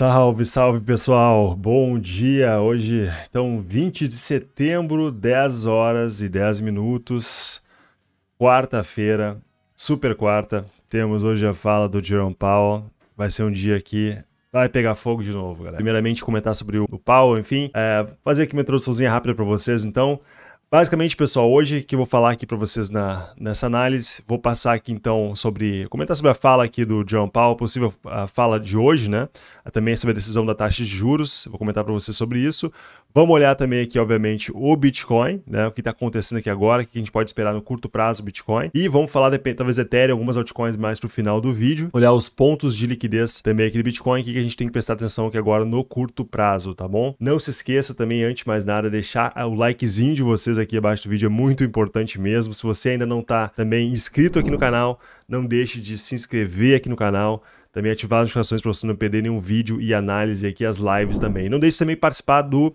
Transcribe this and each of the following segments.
Salve, salve pessoal, bom dia. Hoje, então, 20 de setembro, 10 horas e 10 minutos, quarta-feira, super quarta. Temos hoje a fala do Jerome Powell. Vai ser um dia que vai pegar fogo de novo, galera. Primeiramente, comentar sobre o Powell, enfim, é, fazer aqui uma introduçãozinha rápida para vocês. Então, Basicamente, pessoal, hoje que eu vou falar aqui para vocês na, nessa análise, vou passar aqui então sobre, comentar sobre a fala aqui do John Powell, possível a fala de hoje, né? Também sobre a decisão da taxa de juros, vou comentar para vocês sobre isso. Vamos olhar também aqui, obviamente, o Bitcoin, né? O que está acontecendo aqui agora, o que a gente pode esperar no curto prazo Bitcoin. E vamos falar, talvez, Ethereum, algumas altcoins mais para o final do vídeo. Olhar os pontos de liquidez também aqui do Bitcoin, o que a gente tem que prestar atenção aqui agora no curto prazo, tá bom? Não se esqueça também, antes de mais nada, deixar o likezinho de vocês aqui abaixo do vídeo, é muito importante mesmo. Se você ainda não está também inscrito aqui no canal, não deixe de se inscrever aqui no canal também ativar as notificações para você não perder nenhum vídeo e análise aqui, as lives também. Não deixe também participar do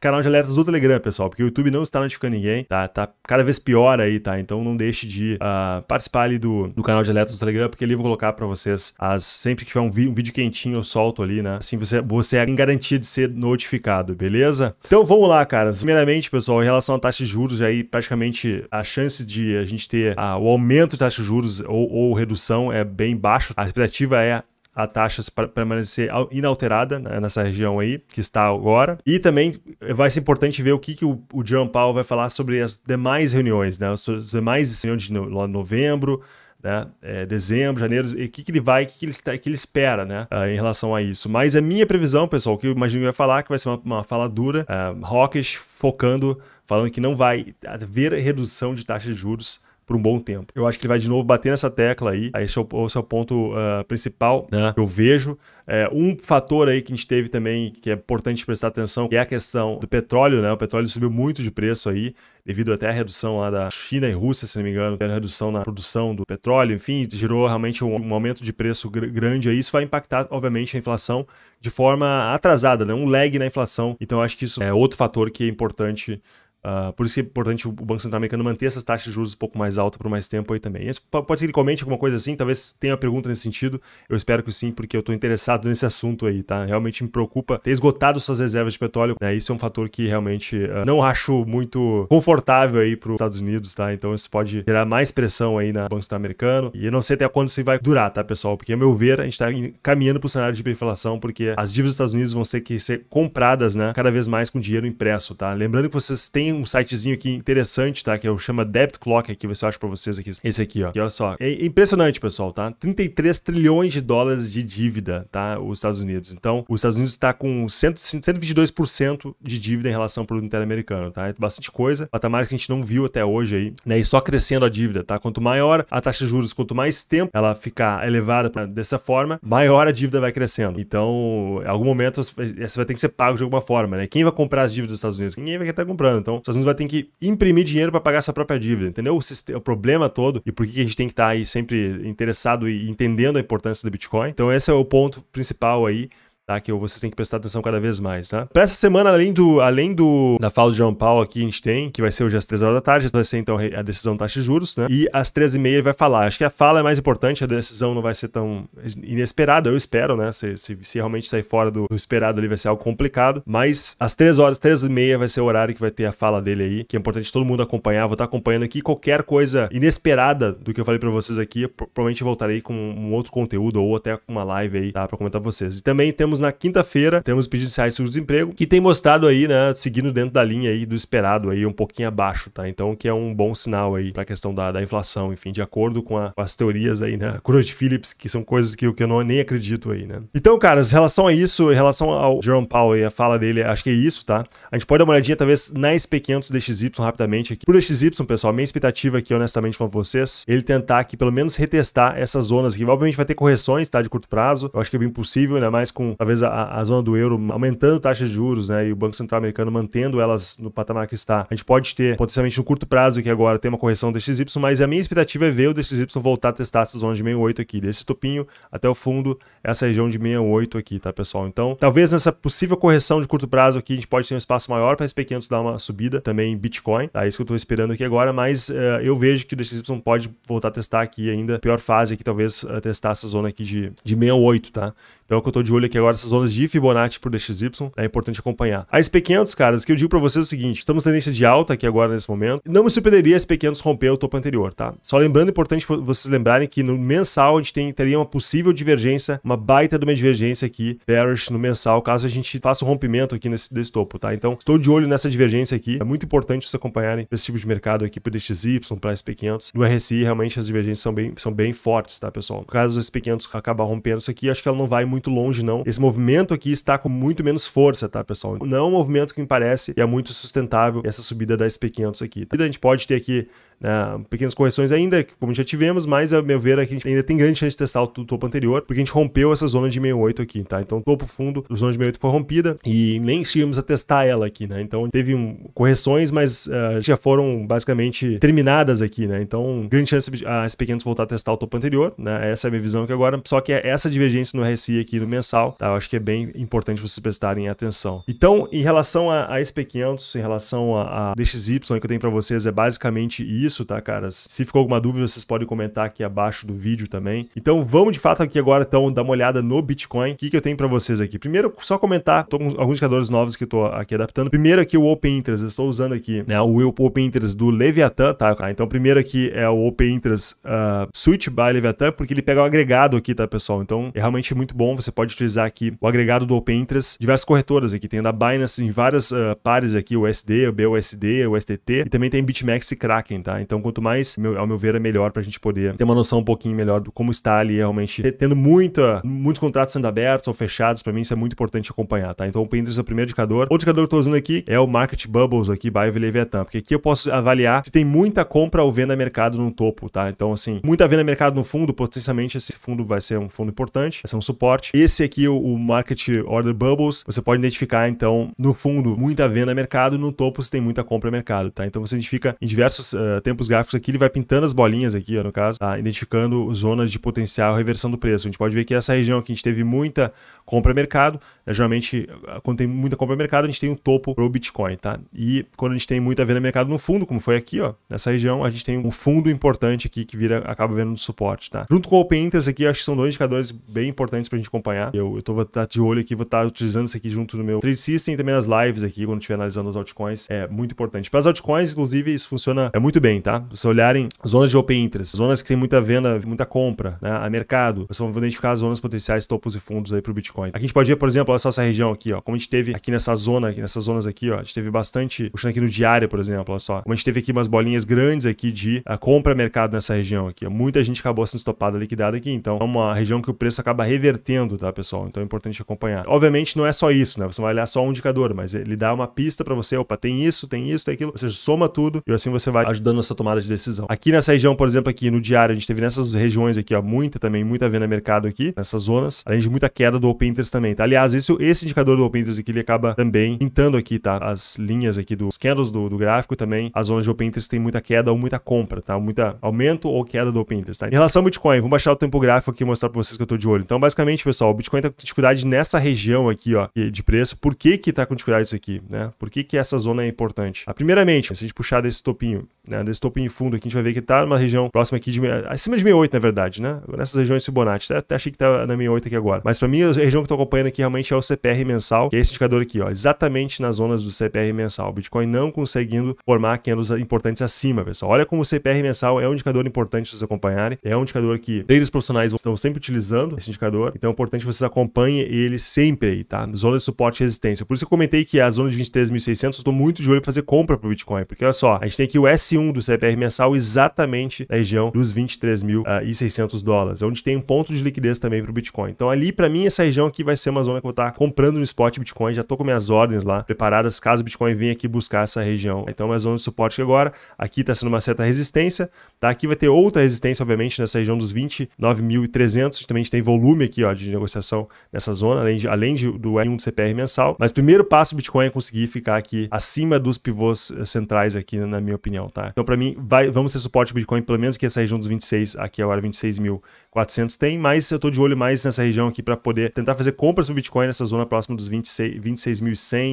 canal de alertas do Telegram, pessoal, porque o YouTube não está notificando ninguém, tá? Tá cada vez pior aí, tá? Então não deixe de uh, participar ali do, do canal de alertas do Telegram, porque ali eu vou colocar para vocês as sempre que tiver um, um, vídeo quentinho eu solto ali, né? Assim você, você é em garantia de ser notificado, beleza? Então vamos lá, caras. Primeiramente, pessoal, em relação à taxa de juros, aí praticamente a chance de a gente ter uh, o aumento de taxa de juros ou, ou redução é bem baixo. A expectativa é a taxa permanecer inalterada né, nessa região aí, que está agora. E também vai ser importante ver o que, que o, o Jerome Powell vai falar sobre as demais reuniões, né? As demais reuniões de no, novembro, né? É, dezembro, janeiro, e o que, que ele vai, o que, que, ele, que ele espera, né? Uh, em relação a isso. Mas a minha previsão, pessoal, que eu imagino que vai falar, que vai ser uma, uma fala dura, uh, focando, falando que não vai haver redução de taxa de juros por um bom tempo. Eu acho que ele vai de novo bater nessa tecla aí. Esse é o, esse é o ponto uh, principal né, eu vejo. É, um fator aí que a gente teve também, que é importante prestar atenção, que é a questão do petróleo, né? O petróleo subiu muito de preço aí, devido até à redução lá da China e Rússia, se não me engano, a redução na produção do petróleo, enfim, gerou realmente um, um aumento de preço gr grande aí. Isso vai impactar, obviamente, a inflação de forma atrasada, né? Um lag na inflação. Então, acho que isso é outro fator que é importante Uh, por isso que é importante o Banco Central Americano manter essas taxas de juros um pouco mais altas por mais tempo aí também. Esse, pode ser que ele comente alguma coisa assim, talvez tenha uma pergunta nesse sentido. Eu espero que sim, porque eu estou interessado nesse assunto aí, tá? Realmente me preocupa ter esgotado suas reservas de petróleo. Né? Isso é um fator que realmente uh, não acho muito confortável aí para os Estados Unidos, tá? Então isso pode gerar mais pressão aí na Banco Central Americano. E eu não sei até quando isso vai durar, tá, pessoal? Porque, a meu ver, a gente está caminhando para o cenário de hiperinflação, porque as dívidas dos Estados Unidos vão ter que ser compradas, né? Cada vez mais com dinheiro impresso, tá? Lembrando que vocês têm um sitezinho aqui interessante, tá? Que eu chamo Debit Clock aqui, você acha para vocês aqui. Esse aqui, ó. E olha só. É impressionante, pessoal, tá? 33 trilhões de dólares de dívida, tá? Os Estados Unidos. Então, os Estados Unidos está com 122% de dívida em relação ao produto interamericano, tá? É bastante coisa. Patamares que a gente não viu até hoje aí, né? E só crescendo a dívida, tá? Quanto maior a taxa de juros, quanto mais tempo ela ficar elevada dessa forma, maior a dívida vai crescendo. Então, em algum momento, essa vai ter que ser pago de alguma forma, né? Quem vai comprar as dívidas dos Estados Unidos? Ninguém vai estar comprando. Então, os Estados Unidos vai ter que imprimir dinheiro para pagar essa própria dívida, entendeu? O, sistema, o, problema todo e por que a gente tem que estar tá aí sempre interessado e entendendo a importância do Bitcoin. Então, esse é o ponto principal aí tá? Que vocês têm que prestar atenção cada vez mais, tá? Para essa semana, além do além do da fala de João Paulo aqui, a gente tem, que vai ser hoje às 3 horas da tarde, vai ser então a decisão taxa de juros, né? E às 13h30 ele vai falar. Acho que a fala é mais importante, a decisão não vai ser tão inesperada, eu espero, né? Se, se, se realmente sair fora do, do, esperado ali vai ser algo complicado, mas às 3 horas, 3h30 vai ser o horário que vai ter a fala dele aí, que é importante todo mundo acompanhar, vou estar acompanhando aqui qualquer coisa inesperada do que eu falei para vocês aqui, provavelmente voltarei com um outro conteúdo ou até uma live aí, tá? Pra comentar pra vocês. E também temos na quinta-feira, temos pedidos iniciais sobre desemprego, que tem mostrado aí, né, seguindo dentro da linha aí do esperado aí, um pouquinho abaixo, tá? Então, que é um bom sinal aí para a questão da, da inflação, enfim, de acordo com, a, com as teorias aí, né, curva de Phillips, que são coisas que, que eu não, nem acredito aí, né? Então, caras, em relação a isso, em relação ao Jerome Powell e a fala dele, acho que é isso, tá? A gente pode dar uma olhadinha, talvez, na SP500 DXY rapidamente aqui. Por DXY, pessoal, minha expectativa aqui, honestamente, com vocês, ele tentar aqui, pelo menos, retestar essas zonas aqui. Obviamente vai ter correções, tá, de curto prazo. Eu acho que é bem possível, ainda mais com, talvez, a, a zona do euro aumentando taxas de juros, né, e o Banco Central americano mantendo elas no patamar que está, a gente pode ter potencialmente no curto prazo que agora tem uma correção do DXY, mas a minha expectativa é ver o DXY voltar a testar essa zona de 68 aqui, desse topinho até o fundo, essa região de 68 aqui, tá, pessoal? Então, talvez nessa possível correção de curto prazo aqui, a gente pode ter um espaço maior para SP500 dar uma subida, também Bitcoin, tá? Isso que eu estou esperando aqui agora, mas uh, eu vejo que o DXY pode voltar a testar aqui ainda, pior fase aqui, talvez uh, testar essa zona aqui de, de 68, tá? Então, o que eu tô de olho aqui agora, essas zonas de Fibonacci por DXY, é importante acompanhar. A SP500, caras, que eu digo para vocês é o seguinte, estamos na tendência de alta aqui agora nesse momento. Não me surpreenderia a SP500 romper o topo anterior, tá? Só lembrando, é importante vocês lembrarem que no mensal a gente tem, teria uma possível divergência, uma baita de uma divergência aqui, bearish no mensal, caso a gente faça um rompimento aqui nesse, desse topo, tá? Então, estou de olho nessa divergência aqui. É muito importante vocês acompanharem esse tipo de mercado aqui para DXY, para SP500. No RSI, realmente as divergências são bem, são bem fortes, tá, pessoal? Caso do SP500 acabar rompendo isso aqui, acho que ela não vai muito longe, não. Esse movimento aqui está com muito menos força, tá, pessoal? Não é um movimento que me parece e é muito sustentável essa subida da SP500 aqui. A gente pode ter aqui né, pequenas correções ainda, como já tivemos, mas a meu ver aqui a gente ainda tem grande chance de testar o topo anterior, porque a gente rompeu essa zona de 68 aqui, tá? Então, topo fundo, a zona de 68 foi rompida e nem chegamos a testar ela aqui, né? Então, teve um, correções, mas uh, já foram basicamente terminadas aqui, né? Então, grande chance as pequenas voltar a testar o topo anterior, né? Essa é a minha visão aqui agora, só que essa divergência no RSI aqui no mensal, tá? Eu acho que é bem importante vocês prestarem atenção. Então, em relação a, a SP500, em relação a, a DXY que eu tenho para vocês, é basicamente isso, tá, caras? Se ficou alguma dúvida, vocês podem comentar aqui abaixo do vídeo também. Então, vamos de fato aqui agora, então, dar uma olhada no Bitcoin. O que, que eu tenho para vocês aqui? Primeiro, só comentar, tô com alguns indicadores novos que eu tô aqui adaptando. Primeiro aqui o Open Interest, eu estou usando aqui né, o Open Interest do Leviathan, tá? Então, primeiro aqui é o Open Interest uh, Switch by Leviathan, porque ele pega o agregado aqui, tá, pessoal? Então, é realmente muito bom. Você pode utilizar aqui o agregado do Open Interest, diversas corretoras aqui. Tem da Binance em várias uh, pares aqui, o USD, o BUSD, o STT, e também tem BitMEX e Kraken, tá? Então, quanto mais, ao meu ver, é melhor para a gente poder ter uma noção um pouquinho melhor do como está ali realmente tendo muita, muitos contratos sendo abertos ou fechados. Para mim, isso é muito importante acompanhar, tá? Então, o Pinterest é o primeiro indicador. Outro indicador que eu tô usando aqui é o Market Bubbles aqui, by Leviathan, porque aqui eu posso avaliar se tem muita compra ou venda mercado no topo, tá? Então, assim, muita venda mercado no fundo, potencialmente esse fundo vai ser um fundo importante, vai ser um suporte. Esse aqui, o, Market Order Bubbles, você pode identificar, então, no fundo, muita venda mercado, no topo se tem muita compra mercado, tá? Então, você identifica em diversos uh, tempos gráficos aqui, ele vai pintando as bolinhas aqui, ó, no caso, tá? identificando zonas de potencial reversão do preço. A gente pode ver que essa região aqui a gente teve muita compra mercado, né? geralmente quando tem muita compra mercado, a gente tem um topo pro Bitcoin, tá? E quando a gente tem muita venda mercado no fundo, como foi aqui, ó, nessa região, a gente tem um fundo importante aqui que vira, acaba vendo no suporte, tá? Junto com o Open Interest aqui, acho que são dois indicadores bem importantes pra gente acompanhar. Eu, eu tô, estar de olho aqui, vou estar utilizando isso aqui junto no meu Trade System e também nas lives aqui, quando estiver analisando as altcoins. É muito importante. Para as altcoins, inclusive, isso funciona é muito bem, tá? Se olharem zonas de Open Interest, zonas que tem muita venda, muita compra, né? A mercado, vocês vão identificar as zonas potenciais, topos e fundos aí pro Bitcoin. Aqui a gente pode ver, por exemplo, olha só essa região aqui, ó. Como a gente teve aqui nessa zona, aqui nessas zonas aqui, ó. A gente teve bastante, puxando aqui no diário, por exemplo, olha só. Como a gente teve aqui umas bolinhas grandes aqui de a compra mercado nessa região aqui. Ó. Muita gente acabou sendo estopada, liquidada aqui. Então, é uma região que o preço acaba revertendo, tá, pessoal? Então é importante acompanhar. Obviamente, não é só isso, né? Você vai olhar só um indicador, mas ele dá uma pista para você, opa, tem isso, tem isso, tem aquilo. Ou seja, soma tudo e assim você vai ajudando nessa tomada de decisão. Aqui nessa região, por exemplo, aqui no diário, a gente teve nessas regiões aqui, ó, muita também, muita venda mercado aqui, nessas zonas, além de muita queda do Open Interest também, tá? Aliás, esse, esse indicador do Open Interest aqui, ele acaba também pintando aqui, tá? As linhas aqui dos candles do, do gráfico também, as zonas de Open Interest tem muita queda ou muita compra, tá? Muita aumento ou queda do Open Interest, tá? Em relação ao Bitcoin, vou baixar o tempo gráfico aqui e mostrar pra vocês que eu tô de olho. Então, basicamente, pessoal, o Bitcoin tá com dificuldade nessa região aqui, ó, de preço. Por que que tá com dificuldade isso aqui, né? Por que que essa zona é importante? Ah, primeiramente, se a gente puxar desse topinho, né? Desse topinho fundo aqui, a gente vai ver que tá numa região próxima aqui de... acima de 68, na verdade, né? Nessas regiões Fibonacci. Até, até achei que tá na 68 aqui agora. Mas para mim, a região que eu tô acompanhando aqui realmente é o CPR mensal, que é esse indicador aqui, ó. Exatamente nas zonas do CPR mensal. O Bitcoin não conseguindo formar candles importantes acima, pessoal. Olha como o CPR mensal é um indicador importante vocês acompanharem. É um indicador que traders profissionais estão sempre utilizando esse indicador. Então importante que vocês acompanhem ele sempre aí, tá? Zona de suporte e resistência. Por isso eu comentei que a zona de 23.600 eu tô muito de olho para fazer compra pro Bitcoin. Porque olha só, a gente tem aqui o S1 do CPR mensal exatamente na região dos 23.600 dólares, onde tem um ponto de liquidez também para o Bitcoin. Então ali para mim essa região aqui vai ser uma zona que eu vou estar comprando no spot Bitcoin, já tô com minhas ordens lá preparadas caso o Bitcoin venha aqui buscar essa região. Então é uma zona de suporte agora, aqui está sendo uma certa resistência, tá? Aqui vai ter outra resistência obviamente nessa região dos 29.300, também a gente tem volume aqui ó de negociação nessa zona, além, de, além de, do E1 do CPR mensal, mas primeiro passo do Bitcoin é conseguir ficar aqui acima dos pivôs eh, centrais aqui na minha opinião, tá? Então, para mim, vai, vamos ter suporte Bitcoin, pelo menos que essa região dos 26, aqui agora 26.400 tem, mas eu tô de olho mais nessa região aqui para poder tentar fazer compras no Bitcoin nessa zona próxima dos 26.100, 26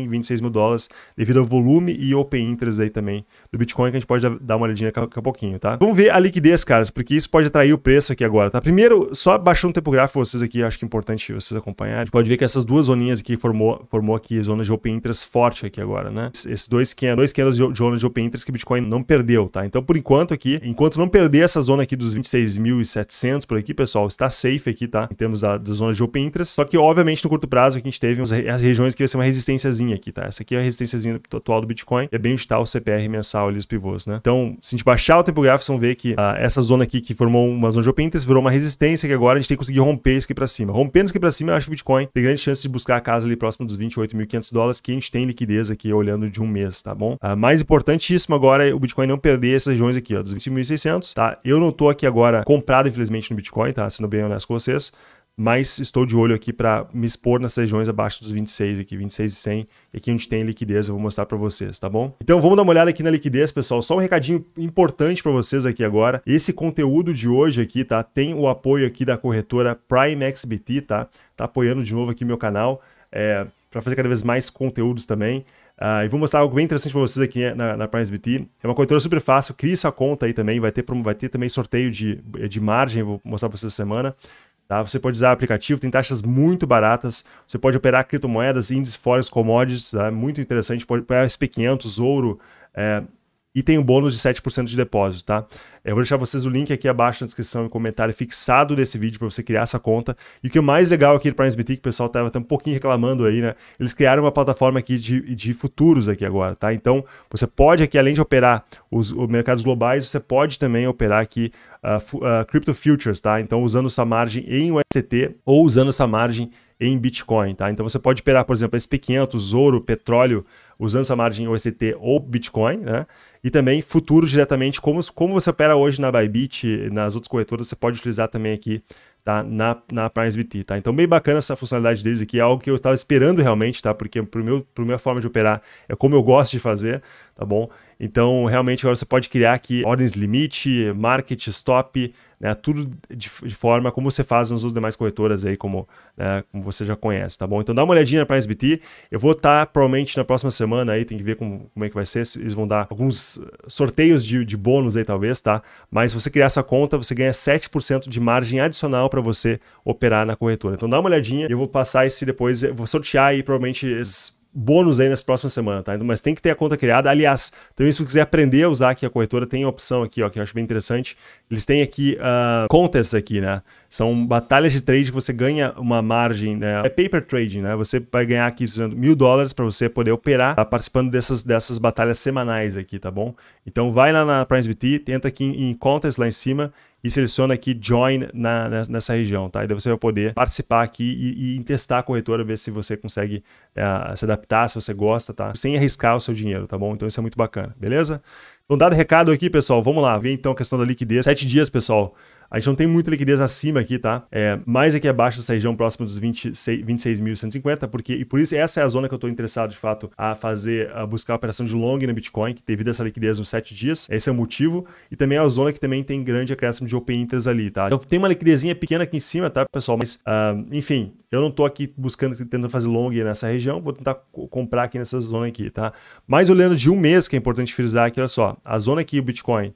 26 mil dólares, devido ao volume e open interest aí também do Bitcoin, que a gente pode dar uma olhadinha daqui a pouquinho, tá? Vamos ver a liquidez, caras, porque isso pode atrair o preço aqui agora, tá? Primeiro, só baixando o tempo gráfico vocês aqui, acho que é importante vocês acompanharem. A gente pode ver que essas duas zoninhas aqui formou, formou aqui zonas de open interest forte aqui agora, né? Esses dois candles, dois candles de zonas de open interest que o Bitcoin não perdeu, tá? Então, por enquanto aqui, enquanto não perder essa zona aqui dos 26.700 por aqui, pessoal, está safe aqui, tá? Em termos da, das zonas de open interest. Só que, obviamente, no curto prazo, aqui a gente teve as, as regiões que vai ser uma resistênciazinha aqui, tá? Essa aqui é a resistênciazinha atual do Bitcoin. É bem onde está o CPR mensal ali, os pivôs, né? Então, se a gente baixar o tempo gráfico, vocês vão ver que uh, essa zona aqui que formou uma zona de open interest virou uma resistência que agora a gente tem que conseguir romper isso aqui para cima. Rompendo isso aqui para cima, eu acho que o Bitcoin tem grande chance de buscar a casa ali próximo dos 28.500 dólares que a gente tem liquidez aqui olhando de um mês, tá bom? Uh, mais importantíssimo agora é o Bitcoin não perder essas regiões aqui, ó, dos 25.600, tá? Eu não tô aqui agora comprado, infelizmente, no Bitcoin, tá? Sendo bem honesto com vocês mas estou de olho aqui para me expor nas regiões abaixo dos 26 aqui, 26 e 100, e aqui onde tem liquidez eu vou mostrar para vocês, tá bom? Então vamos dar uma olhada aqui na liquidez, pessoal, só um recadinho importante para vocês aqui agora, esse conteúdo de hoje aqui, tá? Tem o apoio aqui da corretora PrimeXBT, tá? Tá apoiando de novo aqui meu canal, é, para fazer cada vez mais conteúdos também, Uh, e vou mostrar algo bem interessante para vocês aqui na, na PrimeSBT. É uma corretora super fácil, crie sua conta aí também, vai ter, vai ter também sorteio de, de margem, vou mostrar para vocês essa semana. Tá? Você pode usar aplicativo, tem taxas muito baratas. Você pode operar criptomoedas, índices, forex, commodities, tá? muito interessante. Pode operar SP500, ouro, é, e tem um bônus de 7% de depósito, tá? Eu vou deixar vocês o link aqui abaixo na descrição e comentário fixado desse vídeo para você criar essa conta. E o que é mais legal aqui do PrimeSBT, que o pessoal estava até um pouquinho reclamando aí, né? Eles criaram uma plataforma aqui de, de futuros aqui agora, tá? Então, você pode aqui, além de operar os, os mercados globais, você pode também operar aqui uh, uh, Crypto Futures, tá? Então, usando essa margem em USDT ou usando essa margem em Bitcoin, tá? Então você pode operar, por exemplo, SP500, ouro, petróleo, usando essa margem USDT ou Bitcoin, né? E também futuros diretamente, como, como você opera hoje na Bybit, nas outras corretoras, você pode utilizar também aqui tá? na, na PrimeSBT. Tá? Então, bem bacana essa funcionalidade deles aqui, é algo que eu estava esperando realmente, tá? porque para a minha forma de operar é como eu gosto de fazer, tá bom? Então, realmente, agora você pode criar aqui ordens limite, market, stop, né? tudo de, de, forma como você faz nas demais corretoras aí, como, né? como você já conhece, tá bom? Então, dá uma olhadinha na PrimeSBT. Eu vou estar, tá, provavelmente, na próxima semana aí, tem que ver como, como é que vai ser, eles vão dar alguns sorteios de, de bônus aí, talvez, tá? Mas se você criar essa conta, você ganha 7% de margem adicional para você operar na corretora. Então, dá uma olhadinha, eu vou passar esse depois, vou sortear aí, provavelmente, esses bônus aí nas próximas semanas, tá? Mas tem que ter a conta criada. Aliás, também se você quiser aprender a usar aqui a corretora, tem a opção aqui, ó, que eu acho bem interessante. Eles têm aqui uh, aqui, né? São batalhas de trade que você ganha uma margem, né? É paper trading, né? Você vai ganhar aqui mil dólares para você poder operar tá? participando dessas, dessas batalhas semanais aqui, tá bom? Então vai lá na PrimeSBT, tenta aqui em, em lá em cima e seleciona aqui Join na, nessa região, tá? E daí você vai poder participar aqui e, e testar a corretora, ver se você consegue é, se adaptar, se você gosta, tá? Sem arriscar o seu dinheiro, tá bom? Então isso é muito bacana, beleza? Então, dado recado aqui, pessoal, vamos lá, ver então a questão da liquidez. Sete dias, pessoal. A gente não tem muita liquidez acima aqui, tá? É, mais aqui abaixo dessa região próxima dos 26.150, porque e por isso essa é a zona que eu estou interessado de fato a fazer, a buscar a operação de long na Bitcoin, que devido a essa liquidez nos 7 dias. Esse é o motivo. E também é a zona que também tem grande acréscimo de open interest ali, tá? Então tem uma liquidezinha pequena aqui em cima, tá, pessoal? Mas, uh, enfim, eu não estou aqui buscando, tentando fazer long nessa região, vou tentar comprar aqui nessa zona aqui, tá? Mas olhando de um mês, que é importante frisar aqui, olha só, a zona aqui, o Bitcoin,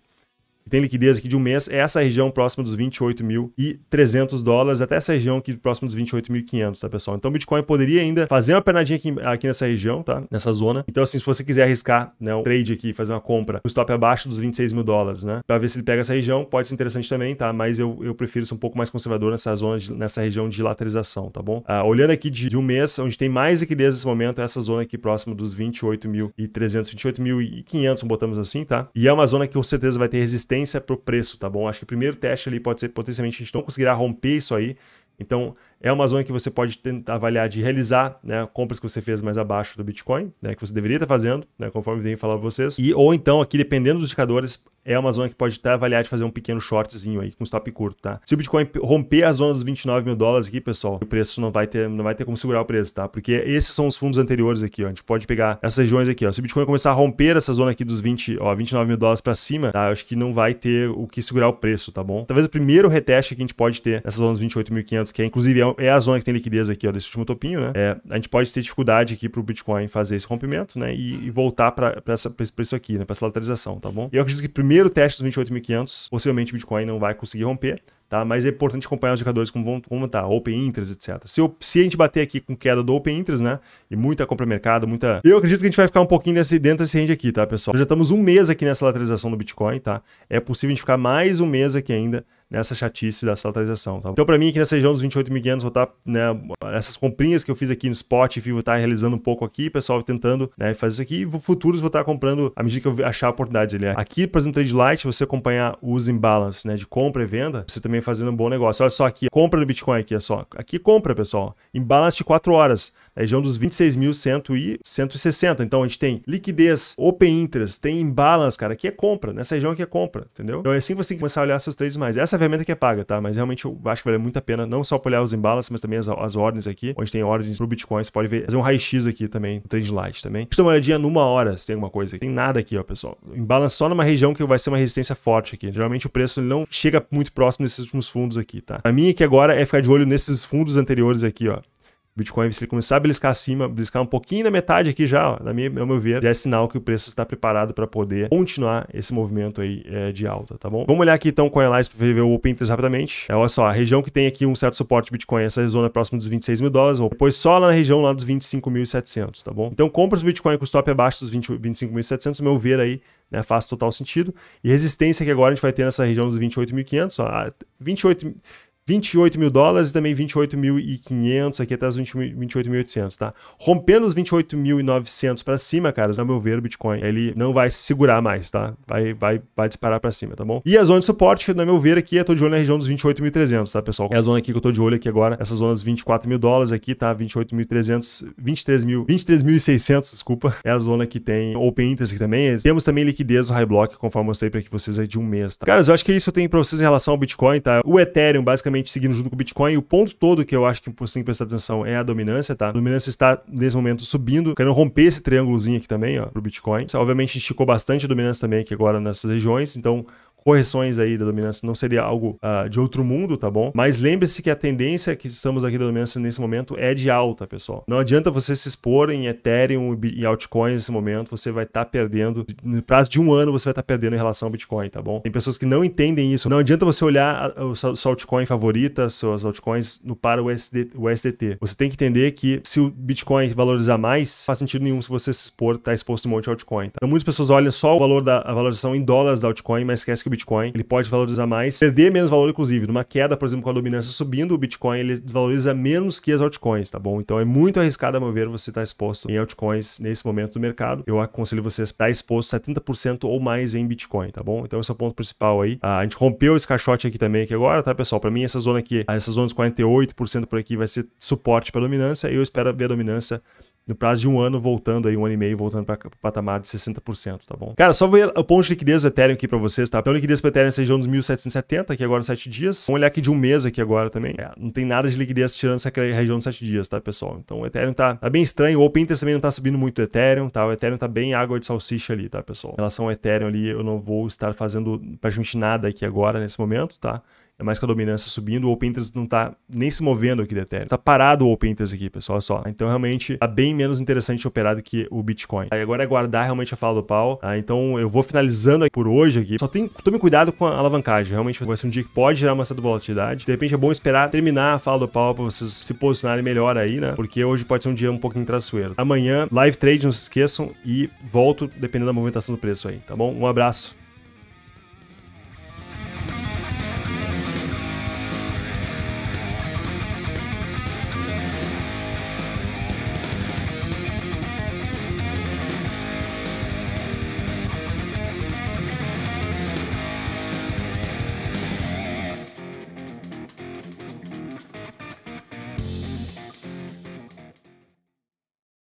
tem liquidez aqui de um mês, é essa região próxima dos 28.300 dólares, até essa região aqui próxima dos 28.500, tá, pessoal? Então, o Bitcoin poderia ainda fazer uma pernadinha aqui, aqui nessa região, tá? Nessa zona. Então, assim, se você quiser arriscar, né, um trade aqui, fazer uma compra, o stop abaixo dos 26 mil dólares, né? Pra ver se ele pega essa região, pode ser interessante também, tá? Mas eu, eu prefiro ser um pouco mais conservador nessa zona, de, nessa região de lateralização, tá bom? Ah, olhando aqui de, de, um mês, onde tem mais liquidez nesse momento, é essa zona aqui próxima dos 28.300, 28.500, botamos assim, tá? E é uma zona que com certeza vai ter resistência pro preço, tá bom? Acho que o primeiro teste ali pode ser potencialmente a gente não conseguirá romper isso aí. Então, é uma zona que você pode tentar avaliar de realizar né, compras que você fez mais abaixo do Bitcoin, né, que você deveria estar fazendo, né, conforme eu tenho falado para vocês. E, ou então, aqui, dependendo dos indicadores, é uma zona que pode até avaliar de fazer um pequeno shortzinho aí, com stop curto, tá? Se o Bitcoin romper a zona dos 29 mil dólares aqui, pessoal, o preço não vai ter, não vai ter como segurar o preço, tá? Porque esses são os fundos anteriores aqui, ó. A gente pode pegar essas regiões aqui, ó. Se o Bitcoin começar a romper essa zona aqui dos 20, ó, 29 mil dólares para cima, tá? Eu acho que não vai ter o que segurar o preço, tá bom? Talvez o primeiro reteste que a gente pode ter nessas zonas 28.500, que é inclusive é, é a zona que tem liquidez aqui, ó, desse último topinho, né? É, a gente pode ter dificuldade aqui pro Bitcoin fazer esse rompimento, né? E, e voltar para esse preço aqui, né? Para essa lateralização, tá bom? Eu acredito que o primeiro teste dos 28.500, possivelmente o Bitcoin não vai conseguir romper tá? Mas é importante acompanhar os indicadores como vão, como tá, Open Interest, etc. Se, eu, se a gente bater aqui com queda do Open Interest, né? E muita compra mercado, muita. Eu acredito que a gente vai ficar um pouquinho nesse, dentro desse range aqui, tá, pessoal? Já estamos um mês aqui nessa lateralização do Bitcoin, tá? É possível a gente ficar mais um mês aqui ainda nessa chatice dessa atualização. Tá? Então, para mim, aqui nessa região dos 28.500, vou estar, tá, né, essas comprinhas que eu fiz aqui no spot, enfim, vou estar tá realizando um pouco aqui, pessoal, tentando né, fazer isso aqui. E futuros vou estar tá comprando à medida que eu achar oportunidades ali. Aqui, por exemplo, Trade Light, você acompanhar os imbalance né, de compra e venda, você também fazendo um bom negócio. Olha só aqui, compra do Bitcoin aqui, é só. Aqui compra, pessoal. Imbalance de 4 horas, na região dos 26.100 e 160. Então, a gente tem liquidez, open interest, tem imbalance, cara. Aqui é compra, nessa região aqui é compra, entendeu? Então, é assim que você começar a olhar seus trades mais. Essa ferramenta que é paga, tá? Mas realmente eu acho que vale muito a pena não só olhar os imbalances, mas também as, as ordens aqui, onde tem ordens pro Bitcoin. Você pode ver, fazer um raio-x aqui também, Trade Light também. Deixa eu dar uma olhadinha numa hora se tem alguma coisa aqui. Tem nada aqui, ó, pessoal. Imbalance só numa região que vai ser uma resistência forte aqui. Geralmente o preço não chega muito próximo desses últimos fundos aqui, tá? Pra mim aqui agora é ficar de olho nesses fundos anteriores aqui, ó. Bitcoin, se ele começar a beliscar acima, beliscar um pouquinho na metade aqui já, na minha, ao meu ver, já é sinal que o preço está preparado para poder continuar esse movimento aí é, de alta, tá bom? Vamos olhar aqui então com a Analyze para ver o Open Interest rapidamente. É, olha só, a região que tem aqui um certo suporte Bitcoin, essa zona próxima dos 26 mil dólares, depois só lá na região lá dos 25.700, tá bom? Então compra o Bitcoin com stop abaixo dos 25.700, ao meu ver aí, né, faz total sentido. E resistência que agora a gente vai ter nessa região dos 28.500, ó, 28 28 mil dólares e também 28.500 aqui até os 28.800, tá? Rompendo os 28.900 para cima, caras, ao meu ver, o Bitcoin, ele não vai se segurar mais, tá? Vai, vai, vai disparar para cima, tá bom? E a zona de suporte, no meu ver, aqui, eu tô de olho na região dos 28.300, tá, pessoal? É a zona aqui que eu tô de olho aqui agora, essas zonas 24 mil dólares aqui, tá? 28.300, 23 mil, 23.600, desculpa, é a zona que tem Open Interest aqui também. Temos também liquidez no High Block, conforme eu mostrei para que vocês aí de um mês, tá? Caras, eu acho que isso eu tenho para vocês em relação ao Bitcoin, tá? O Ethereum, basicamente, seguindo junto com o Bitcoin. O ponto todo que eu acho que você tem que prestar atenção é a dominância, tá? A dominância está, nesse momento, subindo, querendo romper esse triângulozinho aqui também, ó, pro Bitcoin. Obviamente, esticou bastante a dominância também aqui agora nessas regiões, então correções aí da dominância não seria algo uh, de outro mundo, tá bom? Mas lembre-se que a tendência que estamos aqui da dominância nesse momento é de alta, pessoal. Não adianta você se expor em Ethereum e altcoins nesse momento, você vai estar tá perdendo, no prazo de um ano você vai estar tá perdendo em relação ao Bitcoin, tá bom? Tem pessoas que não entendem isso. Não adianta você olhar a, a sua altcoin favorita, suas altcoins no para o, o SDT. Você tem que entender que se o Bitcoin valorizar mais, faz sentido nenhum se você se expor, tá exposto um monte de altcoin. Tá? Então muitas pessoas olham só o valor da valorização em dólares da altcoin, mas esquece que o Bitcoin ele pode valorizar mais, perder menos valor, inclusive. Numa queda, por exemplo, com a dominância subindo, o Bitcoin ele desvaloriza menos que as altcoins, tá bom? Então é muito arriscado, a meu ver, você estar tá exposto em altcoins nesse momento do mercado. Eu aconselho você a estar exposto 70% ou mais em Bitcoin, tá bom? Então esse é o ponto principal aí. Ah, a gente rompeu esse caixote aqui também aqui agora, tá, pessoal? Para mim, essa zona aqui, essa zona dos 48% por aqui vai ser suporte para dominância e eu espero ver a dominância no prazo de um ano, voltando aí, um ano e meio, voltando para o patamar de 60%, tá bom? Cara, só ver o ponto de liquidez do Ethereum aqui para vocês, tá? Então, liquidez para Ethereum é região dos 1.770, aqui agora nos 7 dias. Vamos olhar aqui de um mês aqui agora também. É, não tem nada de liquidez tirando essa região dos 7 dias, tá, pessoal? Então, o Ethereum tá, tá bem estranho. O Open Interest também não tá subindo muito o Ethereum, tá? O Ethereum tá bem água de salsicha ali, tá, pessoal? Em relação ao Ethereum ali, eu não vou estar fazendo praticamente nada aqui agora, nesse momento, tá? É mais que a dominância subindo, o Open Interest não está nem se movendo aqui do Ethereum. Está parado o Open Interest aqui, pessoal, só. Então, realmente, está bem menos interessante operar do que o Bitcoin. Aí agora é guardar realmente a fala do pau. Tá? Então, eu vou finalizando aqui por hoje aqui. Só tem, tome cuidado com a alavancagem. Realmente vai ser um dia que pode gerar uma certa volatilidade. De repente, é bom esperar terminar a fala do pau para vocês se posicionarem melhor aí, né? Porque hoje pode ser um dia um pouquinho traiçoeiro. Amanhã, live trade, não se esqueçam. E volto dependendo da movimentação do preço aí, tá bom? Um abraço.